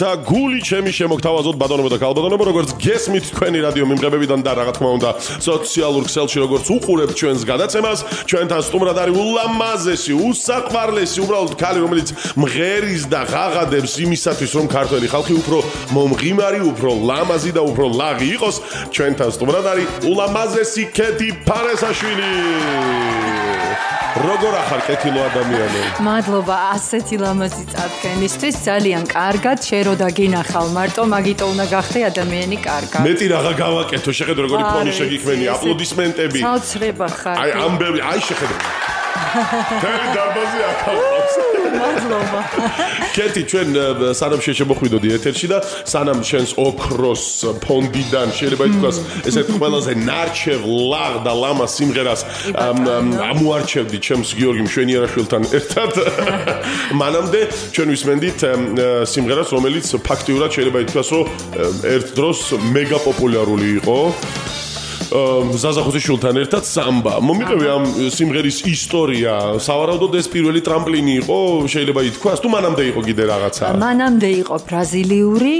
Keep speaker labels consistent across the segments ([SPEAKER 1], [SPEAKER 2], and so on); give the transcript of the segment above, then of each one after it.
[SPEAKER 1] და გული ჩემი შემოგთავაზოთ ბატონებო და ქალბატონებო როგორც გესმით თქვენი რადიო მიმღებებიდან და რა თქმა უნდა სოციალურ ქსელში როგორც უყურებთ ჩვენს გადაცემას ჩვენთან სტუმრად არის ულამაზესი უსაყვარლესი უბრალოდ ქალი რომელიც მღერის და ღაღადებს იმისათვის რომ ქართველი ხალხი უფრო მომღიმარი უფრო ლამაზი და უფრო ლაღი იყოს ჩვენთან სტუმრად არის ულამაზესი კეთი ფარესაშვილი როგორ ახარ კეთილო ადამიანო?
[SPEAKER 2] მადლობა ასეთი ლამაზი წარდგენისთვის. ძალიან კარგად შერო დაგინახავ. მარტო მაგიტო უნდა გახდე ადამიანი კარგად.
[SPEAKER 1] მეტი რაღა გავაკეთო, შეხედო როგორი ფონი შეგიქმენი, აპლოდისმენტები.
[SPEAKER 2] საოცრება ხარ.
[SPEAKER 1] აი ამბები, აი შეხედო. თერი დაბაზე აკავავს.
[SPEAKER 2] მადლობა.
[SPEAKER 1] კეთი ჩვენ სანამ შეშემოხვიდოდი ეთერში და სანამ ჩვენს ოქროს ფონდიდან შეიძლება ითქვას ესეთ ყველაზე ნარჩევ ლაღ და ლამა სიმღერას ამუარჩევდი ჩემს გიორგი მშვენიერაშვილთან ერთად. მანამდე ჩვენ ვისმენდით სიმღერას რომელიც ფაქტიურად შეიძლება ითქვას რომ ერთ დროს მეგა პოპულარული იყო. ზაზა ხუციშვილთან ერთად სამბა. მომიყევი ამ სიმღერის ისტორია. სავარაუდოდ ეს პირველი ტრამპლინი იყო, შეიძლება ითქვას, თუ მანამდე იყო კიდე რაღაცა.
[SPEAKER 2] მანამდე იყო ბრაზილიური.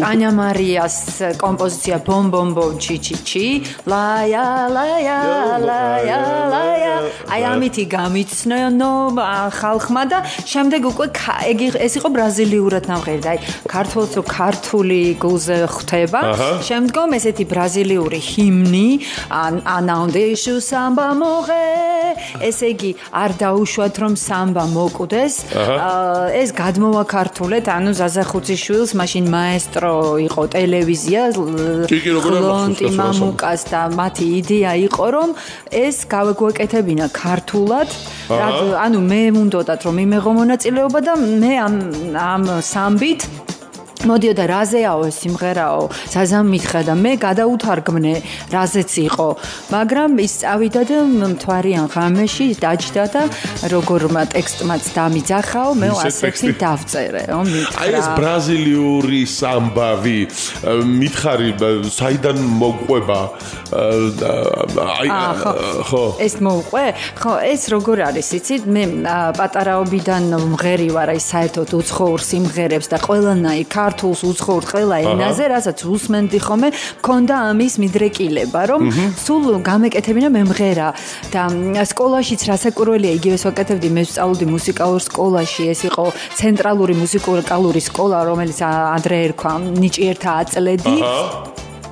[SPEAKER 2] ტანია მარიას კომპოზიცია ბომ ბომ ბომ ჩი ჩი ჩი. ლაია ლაია ლაია ლაია. აი ამითი გამიცნო ხალხმა და შემდეგ უკვე ეს იყო ბრაზილიურად ნამღერი და აი ქართულს ქართული გულზე ხვდება. შემდგომ ესეთი ბრაზილიური ჰიმ ჰიმნი ან ანაუნდეშუ სამბა მოღე. ესე იგი არ დაუშვათ რომ სამბა მოკვდეს. ეს გადმოვაქართულეთ ანუ ზაზახუციშვილს მაშინ მაესტრო იყო ტელევიზია ლონტი მამუკას და მათი იდეა იყო რომ ეს გავეგვეკეთებინა ქართულად. ანუ მე მუნდოდათ რომ იმეღო მონაწილეობა და მე ამ ამ სამბით მოდიოდა რაზეაო ეს სიმღერაო. ზაზამ მითხრა და მე გადაუთარგმნე რაზეც იყო. მაგრამ ის წავიდა და მთვარიან ღამეში დაჯდა და როგორმა ტექსტმაც დამიძახაო მე ასეთი დავწერეო მითხრა.
[SPEAKER 1] აი ეს ბრაზილიური სამბავი მითხარი საიდან მოყვება?
[SPEAKER 2] აი ხო ეს მოყვე ხო ეს როგორ არის? იცით მე პატარაობიდან მღერი ვარ აი საერთოდ უცხოურ სიმღერებს და ყველანაირ ქართულს უცხოურ ყველა ენაზე, რასაც უსმენდი ხომე, მქონდა ამის მიდრეკილება, რომ სულ გამეკეთებინა მემღერა. და სკოლაშიც რასაკურველია იგივეს ვაკეთებდი, მე ვსწავლობდი მუსიკალურ სკოლაში, ეს იყო ცენტრალური მუსიკალური სკოლა, რომელიც ადრე ერქვა, ნიჭიერთა აწლედი.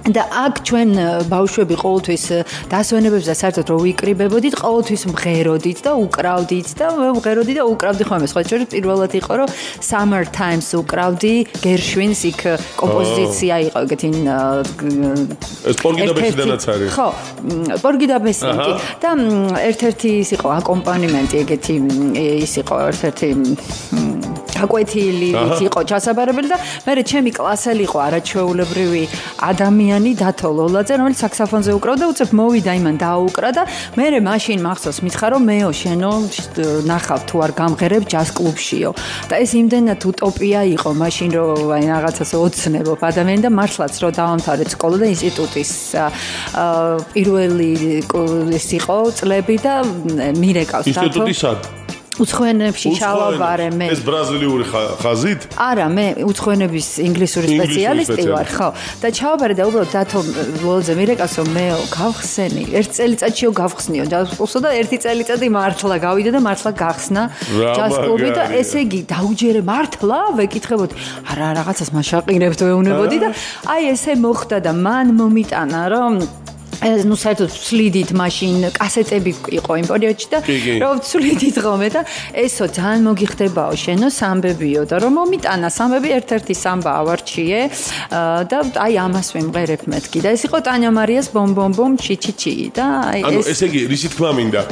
[SPEAKER 2] და აქ ჩვენ ბავშვები ყოველთვის დასვენებებს და საერთოდ რო ვიკრიბებოდით, ყოველთვის მღეროდით და უკრავდით და მღეროდი და უკრავდი ხოლმე. სხვა შეიძლება პირველად იყო რომ Summer Times უკრავდი, გერშვინს იქ კომპოზიცია იყო ეგეთი
[SPEAKER 1] ეს პორგი და ბესიდანაც არის.
[SPEAKER 2] ხო, პორგი და ბესიდი და ერთ-ერთი ის იყო აკომპანიმენტი ეგეთი ის იყო ერთ-ერთი გაკვეთილი იყო ჩასაბარებელი და მე ჩემი კლასელი იყო არაჩვეულებრივი ადამიანი დათო ლოლაძე რომელიც საქსოფონზე უკრავდა უცებ მოვიდა იმან დაუკრა და მე მაშინ მახსოვს მითხა რომ მეო შენო ნახავ თუ არ გამღერებ ჯაზ კლუბშიო. და ეს იმდენად უტოპია იყო მაშინ რომ აი რაღაცას ოცნებობ ადამიანი და მართლაც რომ დავამთავრე სკოლა და ინსტიტუტის პირველი ეს იყო წლები და მირეკავს
[SPEAKER 1] დათო. ინსტიტუტი სად
[SPEAKER 2] უცხოენებში ჩავაბარე მე.
[SPEAKER 1] ეს ბრაზილიური ხაზით?
[SPEAKER 2] არა, მე უცხოენების ინგლისური სპეციალისტი ვარ, ხო. და ჩავაბარე და უბრალოდ დათო ლოლზე მირეკას რომ მე გავხსენი, ერთ წელიწადშიო გავხსნიო უსო და ერთი წელიწადი მართლა გავიდა და მართლა გახსნა ჯასკლუბი და ესე იგი დაუჯერე მართლა ვეკითხებოდი. არა, რაღაცას მაშაყირებთ ვეუნებოდი და აი ესე მოხდა და მან მომიტანა რომ ნუ საერთოდ ვცლიდით მაშინ კასეტები იყო იმ პერიოდში და რომ ვცლიდით ღომე და ესო ძალიან მოგიხდებაო შენო სამბებიო და რომ მომიტანა სამბები ერთ-ერთი სამბა ავარჩიე და აი ამას ვიმღერებ მეთქი და ეს იყო ტანია მარიას ბომ ბომ ბომ ჩი ჩი ჩი და აი
[SPEAKER 1] ეს ანუ ესე იგი რისი თქმა მინდა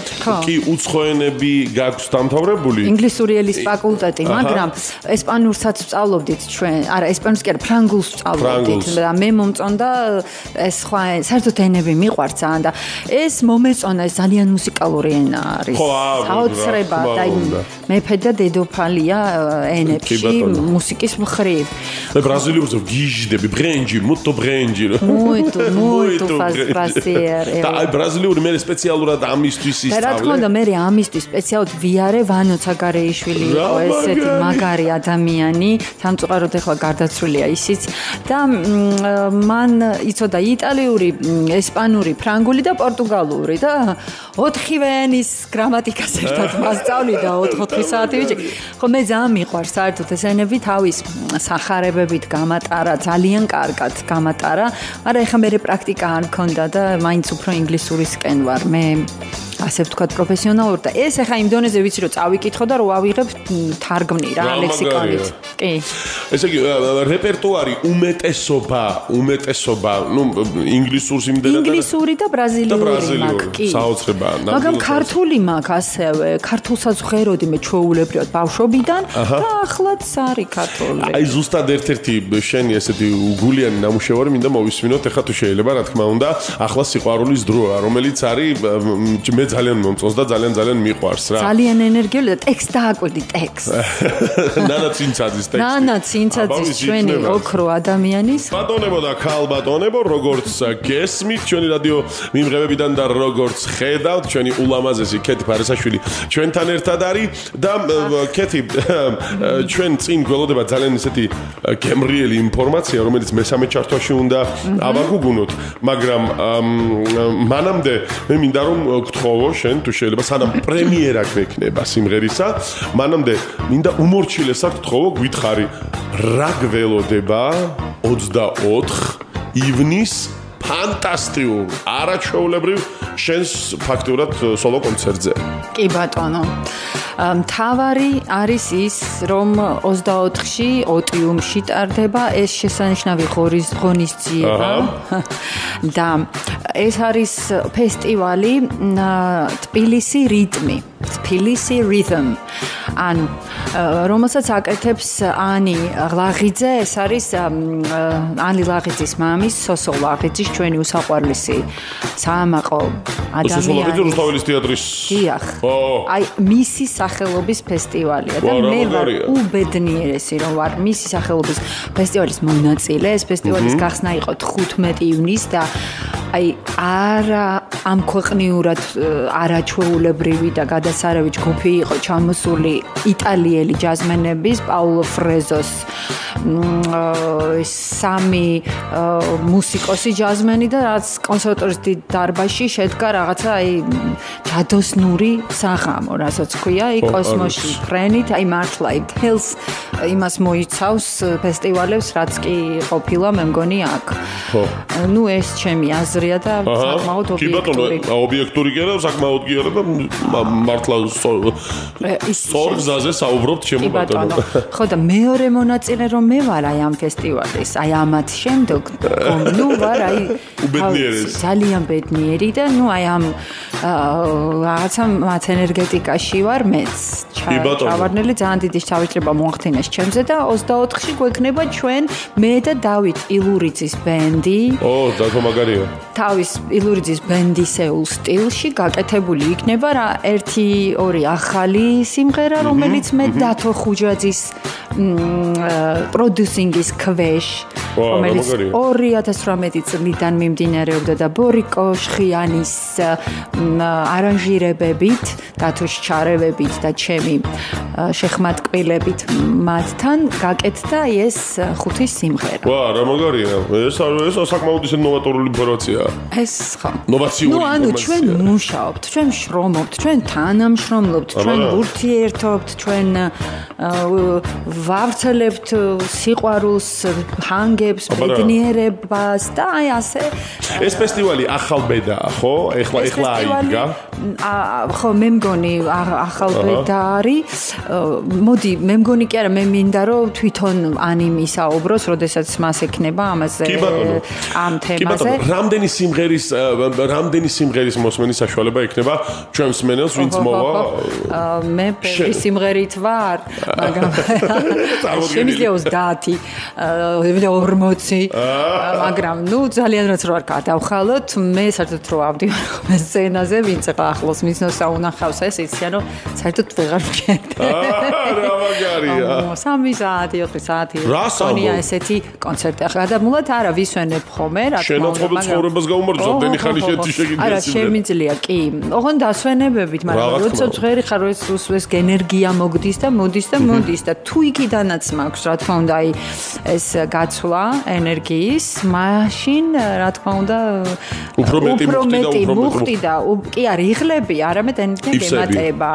[SPEAKER 1] კი უცხოენები გაქვს დამთავრებული?
[SPEAKER 2] ინგლისური ელის ფაკულტეტი მაგრამ ესპანურსაც ვსწავლობდით ჩვენ არა ესპანურს კი არა ფრანგულს ვსწავლობდით და მე მომწონდა ეს სხვა საერთოდ ენები მიყვარს ძალიან და ეს მომეწონა ეს ძალიან მუსიკალური ენა არის. საოცრება და მეფე და დედოფალია ენებში მუსიკის მხრივ.
[SPEAKER 1] მე ბრაზილიურზე გიჟდები, ბრენჯი, მუტო ბრენჯი.
[SPEAKER 2] მუტო, მუტო ფასპასიერ.
[SPEAKER 1] და აი ბრაზილიური მე სპეციალურად ამისთვის ისწავლე.
[SPEAKER 2] რა თქმა უნდა მე ამისთვის სპეციალურად ვიარე ვანო ცაგარეიშვილი იყო ესეთი მაგარი ადამიანი, სამწუხაროდ ახლა გარდაცვლილია ისიც და მან იცოდა იტალიური, ესპანური, ფრანგული და პორტუგალური და ოთხივე ენის გრამატიკას ერთად მასწავლი და 4-4 საათი ვიჭი. ხო მე ძალიან მიყვარს საერთოდ ეს ენები თავის სახარებებით გამატარა, ძალიან კარგად გამატარა, მაგრამ ეხლა მე პრაქტიკა არ მქონდა და მაინც უფრო ინგლისურისკენ ვარ. მე ასე ვთქვათ პროფესიონალურ და ეს ახლა იმ დონეზე ვიცი რომ წავიკითხო და რომ ავიღებ თარგმნი რა ლექსიკონით. კი.
[SPEAKER 1] ესე იგი რეპერტუარი უმეტესობა, უმეტესობა, ну ინგლისურს იმდენად
[SPEAKER 2] ინგლისური და ბრაზილიური მაქვს, კი.
[SPEAKER 1] საოცრებაა.
[SPEAKER 2] მაგრამ ქართული მაქვს ასევე, ქართულსაც ხედოდი მე ჩვეულებრივად ბავშვობიდან და ახლაც არის ქართული.
[SPEAKER 1] აი ზუსტად ერთ-ერთი შენი ესეთი უგულიანი ნამუშევარი მინდა მოვისმინოთ, ეხლა თუ შეიძლება, რა თქმა უნდა, ახლა სიყვარულის დროა, რომელიც არის მე ძალიან მომწონს და ძალიან ძალიან მიყვარს რა.
[SPEAKER 2] ძალიან ენერგიული და ტექსტ დააკვირდი ტექსტ.
[SPEAKER 1] ნანა ცინცაძის ტექსტი.
[SPEAKER 2] ნანა ცინცაძის ჩვენი ოქრო ადამიანის.
[SPEAKER 1] ბატონებო და ქალ ბატონებო, როგორც გესმით ჩვენი რადიო მიმღებებიდან და როგორც ხედავთ ჩვენი ულამაზესი ქეთი ფარესაშვილი ჩვენთან ერთად არის და ქეთი ჩვენ წინ გველოდება ძალიან ისეთი გემრიელი ინფორმაცია რომელიც მესამე ჩართვაში უნდა ავაგუგუნოთ მაგრამ მანამდე მე მინდა რომ გთხოვო გთხოვო შენ თუ შეიძლება სანამ პრემიერა გვექნება სიმღერისა მანამდე მინდა უმორჩილესად გთხოვო გითხარი რა გველოდება 24 ივნის ფანტასტიკურ არაჩვეულებრივ შენს ფაქტურად სოლო კონცერტზე
[SPEAKER 2] კი ბატონო მთავარი არის ის, რომ 24-ში ოტიუმში ტარდება ეს შესანიშნავი ღონისძიება. და ეს არის ფესტივალი თბილისი რიტმი. თბილისი rhythm. ან რომელსაც აკეთებს ანი ლაღიძე, ეს არის ანი ლაღიძის მამის სოსო ლაღიძის ჩვენი უსაყვარლესი საამაყო ადამიანი.
[SPEAKER 1] სოსო ლაღიძე რუსთაველის თეატრის.
[SPEAKER 2] დიახ. აი მისი სახელობის ფესტივალია და მე ვარ უბედნიერესი რომ ვარ მისი სახელობის ფესტივალის მონაწილე. ეს ფესტივალის გახსნა იყო 15 ივნისს და აი არა ამ ქვეყნიურად არაჩვეულებრივი და გადასარევი ჯგუფი იყო ჩამოსული იტალიელი ჯაზმენების პაულო ფრეზოს სამი მუსიკოსი ჯაზმენი და რაც კონსერვატორიის დარბაზში შედგა რაღაცა აი ჯადოსნური საღამო, რასაც ქვია, აი კოსმოსში ფრენით, აი მართლა აი თელს იმას მოიცავს ფესტივალებს, რაც კი ყოფილა, მე მგონი აქ. ხო. ну ეს ჩემი აზრია და საკმაოდ ობიექტური. რატო
[SPEAKER 1] ობიექტური კი არა, საკმაოდ კი არა და მართლა სწორ გზაზე საუბრობთ ჩემო ბატონო.
[SPEAKER 2] ხო და მეორე მონაწილე რომ მე ვარ აი ამ ფესტივალის, აი ამათ შემდეგ ნუ ვარ აი
[SPEAKER 1] უბედნიერეს.
[SPEAKER 2] ძალიან ბედნიერი და ნუ აი ამ რაღაცა მათ ენერგეტიკაში ვარ მეც. ჩავარნელი ძალიან დიდი ჩავიჭრება მოახდინეს ჩემზე და 24-ში გვექნება ჩვენ მე და დავით ილურიძის ბენდი.
[SPEAKER 1] ო, დათო მაგარია.
[SPEAKER 2] თავის ილურიძის ბენდი ბენდისეულ სტილში გაკეთებული იქნება რა 1-2 ახალი სიმღერა, რომელიც მე დათო ხუჯაძის პროდიუსინგის ქვეშ რომელიც 2018 წლიდან მიმდინარეობდა და ბორიკო შხიანის არანჟირებებით, დათოშ ჩარევებით და ჩემი შეხმატკბილებით მათთან გაკეთდა ეს ხუთი სიმღერა.
[SPEAKER 1] ვა, რა მაგარია. ეს ეს საკმაოდ ისე ნოვატორული ინფორმაციაა.
[SPEAKER 2] ეს ხო.
[SPEAKER 1] ნოვაციური
[SPEAKER 2] ნუ ანუ ჩვენ მუშაობთ, ჩვენ შრომობთ, ჩვენ თანამშრომლობთ, ჩვენ ურთიერთობთ, ჩვენ ვავრცელებთ სიყვარულს, ჰანგებს, ბედნიერებას და აი ასე.
[SPEAKER 1] ეს ფესტივალი ახალბედაა, ხო? ეხლა ეხლა აიგა.
[SPEAKER 2] ხო, მე მგონი ახალბედა არის. მოდი, მე მგონი კი არა, მე მინდა რომ თვითონ ანიმი საუბროს, როდესაც მას ექნება ამაზე ამ თემაზე.
[SPEAKER 1] რამდენი სიმღერის რამდენი სიმღერის მოსმენის საშუალება ექნება ჩვენს მენელს, ვინც მოვა?
[SPEAKER 2] მე პერი სიმღერით ვარ. მაგრამ შემიძლია 30 40 მაგრამ ნუ ძალიან რაც რო არ გადავხალოთ მე საერთოდ რო ავდივარ ხოლმე სცენაზე ვინც ახლა ახლოს მისნოსა უნახავს ეს იცი ანუ საერთოდ ვეღარ ვქენდე
[SPEAKER 1] რა მაგარია
[SPEAKER 2] 3 საათი 4 საათი. სონია ესეთი კონცერტი. ახლა გადამულად არა ვისვენებ ხოლმე რა
[SPEAKER 1] თქმა უნდა შენოცხობილ ცხოვრებას გაუმარჯვებ დენი ხანი შეცი შეგიძლია
[SPEAKER 2] არა შემიძლია კი. ოღონ დასვენებებით მაგრამ როცა ცხერი ხარ ეს ეს ენერგია მოგდის და მოდის და მოდის და თუ იქიდანაც მაქვს რა თქმა უნდა აი ეს გაცვლა ენერგიის მაშინ რა თქმა უნდა
[SPEAKER 1] უფრო მეტი
[SPEAKER 2] მუხტი და კი არა იღლები არამედ ენერგია გემატება.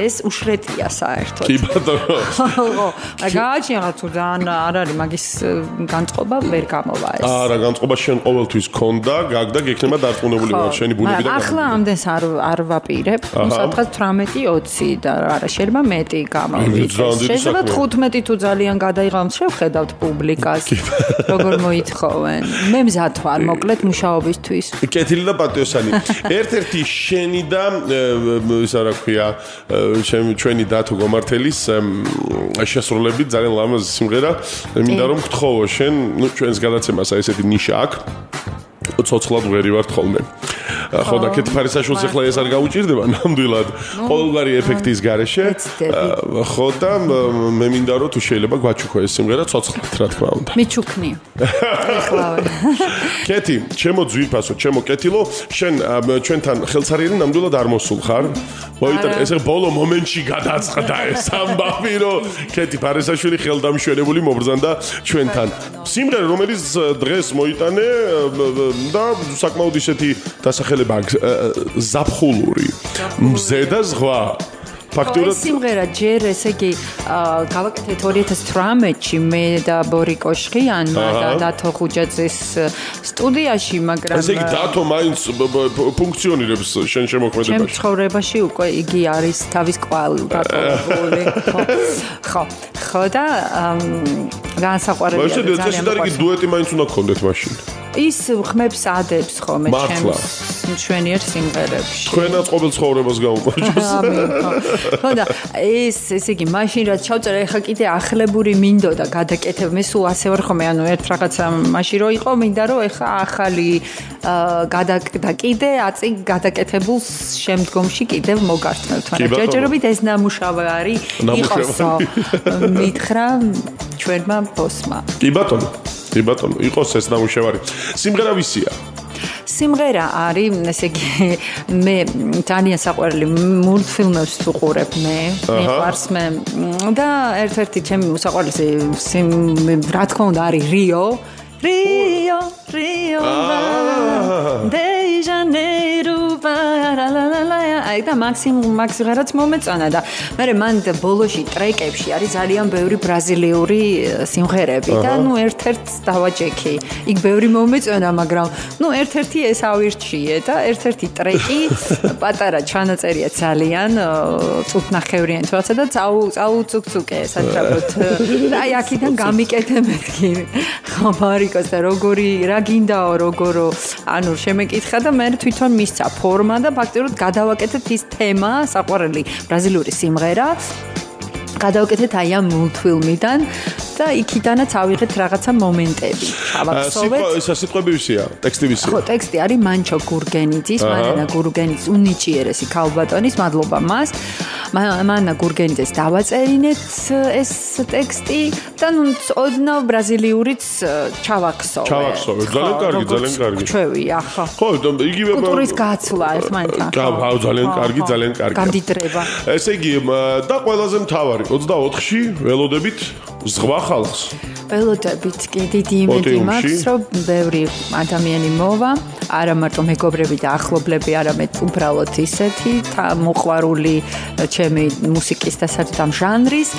[SPEAKER 2] ეს უშრეტია საერთოდ.
[SPEAKER 1] კი ბატონო.
[SPEAKER 2] ხო გააჩნია რა თუ ძალიან არ არის მაგის განწყობა ვერ გამოვა ეს.
[SPEAKER 1] არა განწყობა შენ ყოველთვის ქონდა გაგდა გექნება დარწმუნებული ვარ შენი ბუნები და
[SPEAKER 2] ახლა ამდენს არ არ ვაპირებ. სადღაც 18-20 და არა შეიძლება მეტი გამოვიდეს. შეიძლება 15 თუ ძალიან გადაიღავთ შევხედავთ პუბლიკას როგორ მოითხოვენ? მე მზად ვარ მოკლედ მუშაობისთვის.
[SPEAKER 1] კეთილი და პატიოსანი. ერთ-ერთი შენი და ისა რა ქვია ჩვენი დათო გომართელის შესრულებით ძალიან ლამაზი სიმღერა. მინდა რომ გთხოვო შენ ნუ ჩვენს გადაცემას აი ესეთი ნიშა აქვს ცოცხლად ვერი ვართ ხოლმე. ხო და კეთ ფარისაშულს ახლა ეს არ გაუჭირდება ნამდვილად ყოველგვარი ეფექტის გარეშე. ხო და მე მინდა რომ თუ შეიძლება გვაჩუქო ეს სიმღერა ცოცხლად რა თქმა უნდა.
[SPEAKER 2] მიჩუქნი. ეხლავე.
[SPEAKER 1] კეთი, ჩემო ძვირფასო, ჩემო კეთილო, შენ ჩვენთან ხელსარიელი ნამდვილად არ მოსულ ხარ? მოიტან ესე ბოლო მომენტში გადაწყდა ეს ამბავი რომ კეთი ფარისაშვილი ხელდამშვენებული მობრძანდა ჩვენთან. სიმღერა რომელიც დღეს მოიტანე და საკმაოდ ისეთი დასახელება ზაფხულური მზე და ზღვა.
[SPEAKER 2] ფაქტურად სიმღერა ჯერ ესე იგი გავაკეთეთ 2018-ში მე და ბორი კოშხიან და დათო ხუჯაძის სტუდიაში მაგრამ
[SPEAKER 1] ესე იგი დათო მაინც ფუნქციონირებს შენ შემოქმედებაში.
[SPEAKER 2] ჩემ ცხოვრებაში უკვე იგი არის თავის კვალ დატოვებული ხო ხო და განსაყვარებია
[SPEAKER 1] ძალიან მაგრამ ეს ეს დუეტი მაინც უნდა გქონდეთ მაშინ
[SPEAKER 2] ის ხმებს ადებს ხოლმე ჩემს ჩვენიერ სიმღერებში.
[SPEAKER 1] თქვენაც ყოველ ცხოვრებას გაუმარჯოს.
[SPEAKER 2] ხო. და ეს ესე იგი მაშინ რაც ჩავწერე ხა კიდე ახლებური მინდოდა გადაკეთებ. მე სულ ასე ვარ ხოლმე ანუ ერთ რაღაცა მაშინ რო იყო მინდა რომ ეხა ახალი გადაკდა კიდე აწი გადაკეთებულ შემდგომში კიდევ მოგართმევ. თორე ჯერჯერობით ეს ნამუშავე არის იყოსო. მითხრა ჩვენმა ბოსმა.
[SPEAKER 1] კი ბატონო კი ბატონო, იყოს ეს ნამუშევარი. სიმღერა ვისია?
[SPEAKER 2] სიმღერა არის, ესე იგი, მე ძალიან საყვარელი მულტფილმებს ვუყურებ მე, მიყვარს მე და ერთ-ერთი ჩემი საყვარელი სიმ რა თქმა უნდა არის რიო. რიო, რიო. დეჟანეირო აი და მაქსიმუმ მაქსიმუმად მომეწონა და მე მან ბოლოში ტრეკებში არის ძალიან ბევრი ბრაზილიური სიმღერები და ნუ ერთ-ერთს დავაჭექი. იქ ბევრი მომეწონა, მაგრამ ნუ ერთ-ერთი ეს ავირჩიე და ერთ-ერთი ტრეკი პატარა ჩანაწერია ძალიან წუთნახევრიან თვალსა და წაუ წაუцуქცუკე საერთოდ. აი აქიდან გამიკეთე მეთქი. ხო მარიკოს და როგორი რა გინდაო როგორო ანუ შემეკითხა და მე თვითონ მისცა ფორმა და ფაქტობრივად გადავაკეთეთ ის თემა, საყვარელი ბრაზილიური სიმღერა. გადავკეთეთ აი ამ მულტფილმიდან და იქიდანაც ავიღეთ რაღაცა მომენტები.
[SPEAKER 1] ჩავახსოვეთ. ეს სიტყვები ვისია, ტექსტი ვისია.
[SPEAKER 2] ხო, ტექსტი არის მანჩო გურგენიძის, მანანა გურგენიძის უნიჭიერესი ქალბატონის, მადლობა მას. მანანა გურგენიძეს დავაწერინეთ ეს ტექსტი და ნუ ოდნავ ბრაზილიურიც ჩავახსოვე.
[SPEAKER 1] ჩავახსოვე, ძალიან კარგი, ძალიან კარგი.
[SPEAKER 2] ჩვევია, ხო.
[SPEAKER 1] ხო, იგივე
[SPEAKER 2] კულტურის გაცვლა ერთმანეთთან.
[SPEAKER 1] ხო, ძალიან კარგი, ძალიან კარგი.
[SPEAKER 2] გამდიდრება.
[SPEAKER 1] ესე იგი და ყველაზე მთავარი 24-ში ველოდებით ზღვა ხალხს.
[SPEAKER 2] ველოდებით კი დიდი იმედი მაქვს, რომ ბევრი ადამიანი მოვა, არა მარტო მეგობრები და ახლობლები, არამედ უბრალოდ ისეთი მოყვარული ჩემი მუსიკის და საერთოდ ამ ჟანრის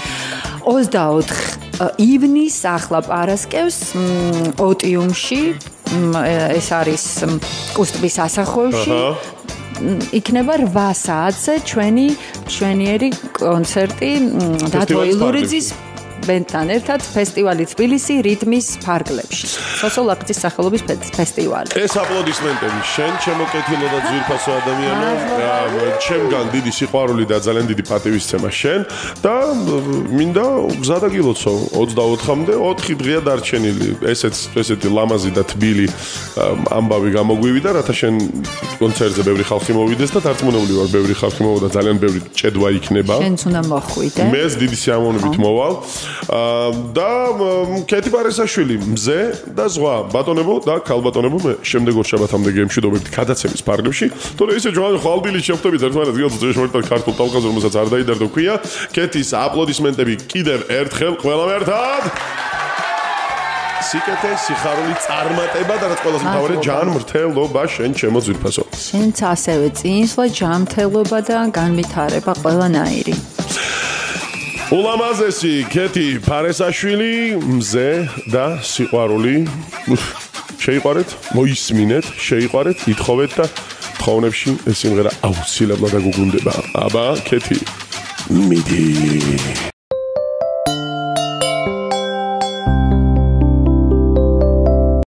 [SPEAKER 2] 24 ივნის ახლა პარასკევს ოტიუმში ეს არის კუსტბის ასახოში იქნება 8 საათზე ჩვენი ჩვენიერი კონცერტი დათო ილურიძის ბენდთან ერთად ფესტივალი თბილისი რიტმის ფარგლებში. სოსოლაკძის სახელობის ფესტივალი.
[SPEAKER 1] ეს აპლოდისმენტები შენ ჩემოკეთილო და ძვირფასო ადამიანო. ჩემგან დიდი სიყვარული და ძალიან დიდი პატივისცემა შენ და მინდა გზადაგილოცო 24-მდე 4 დღეა დარჩენილი. ესეც ესეთი ლამაზი და თბილი ამბავი გამოგვივიდა, რათა შენ კონცერტზე ბევრი ხალხი მოვიდეს და დარწმუნებული ვარ, ბევრი ხალხი მოვიდა, ძალიან ბევრი ჭედვა იქნება.
[SPEAKER 2] შენც უნდა მოხვიდე.
[SPEAKER 1] მეც დიდი სიამოვნებით მოვალ. და კეთი პარესაშვილი, მზე და ზღვა, ბატონებო და ქალბატონებო, მე შემდეგ ორ შაბათამდე გემშვიდობებით გადაცემის პარკლებში. თორე ისე ჯოანი ხალბილი შეხვდებით ერთმანეთს, გიოცო შეშორტად ქართულ ტალღაზე, რომელსაც არ დაიდარდო ქვია. კეთის აპლოდისმენტები კიდევ ერთხელ ყველამ ერთად. სიკეთე, სიხარული, წარმატება და რაც ყველაზე მთავარი, ჯანმრთელობა შენ ჩემო ძვირფასო.
[SPEAKER 2] შენც ასევე წინსვლა, ჯანმრთელობა და განვითარება ყველანაირი.
[SPEAKER 1] ულამაზესი კეთი ფარესაშვილი, მზე და სიყვარული. შეიყარეთ, მოისმინეთ, შეიყარეთ, ითხოვეთ და თხოვნებში ეს სიმღერა აუცილებლად აგუგუნდება. აბა, კეთი. მიდი